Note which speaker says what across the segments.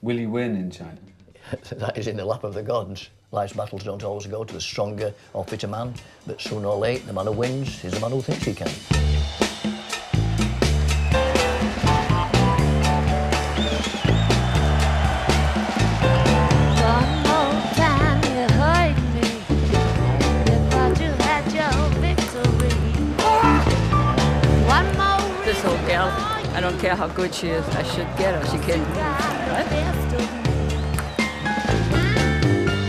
Speaker 1: Will you win in China?
Speaker 2: that is in the lap of the gods. Life's battles don't always go to the stronger or fitter man, but sooner or late, the man who wins is the man who thinks he can.
Speaker 3: I don't care how good she is, I should get her. She can't move.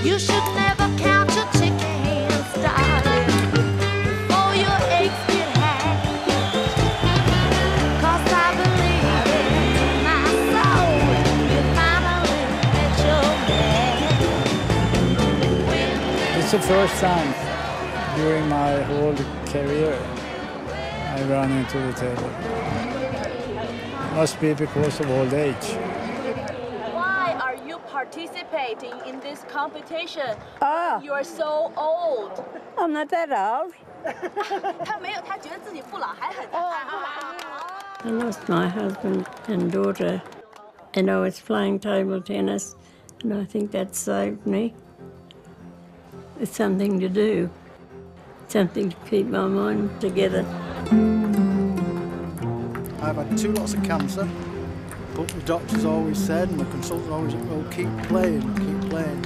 Speaker 4: You should never count your chickens, darling, before your eggs get hatched. 'Cause I believe in my soul, you finally met your man.
Speaker 5: It's the first time during my whole career I run into the table. Must be because of old age.
Speaker 6: Why are you participating in this competition?
Speaker 7: Ah.
Speaker 6: You're so old.
Speaker 7: I'm not that old. I lost my husband and daughter, and I was playing table tennis, and I think that saved me. It's something to do, something to keep my mind together.
Speaker 8: I've had two lots of cancer, but the doctors always said, and the consultants always said, oh, keep playing, keep playing.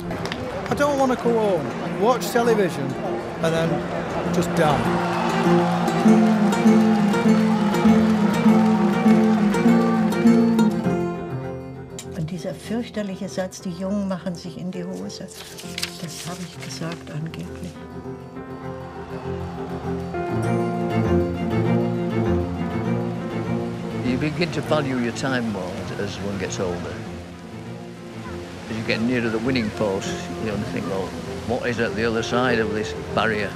Speaker 8: I don't want to go home and watch television and then just die.
Speaker 9: Und dieser fürchterliche Satz, die Jungen machen sich in die Hose, das habe ich gesagt angeblich.
Speaker 2: Begin to value your time more as, as one gets older. As you get nearer the winning post, you only think, well, what is at the other side of this barrier?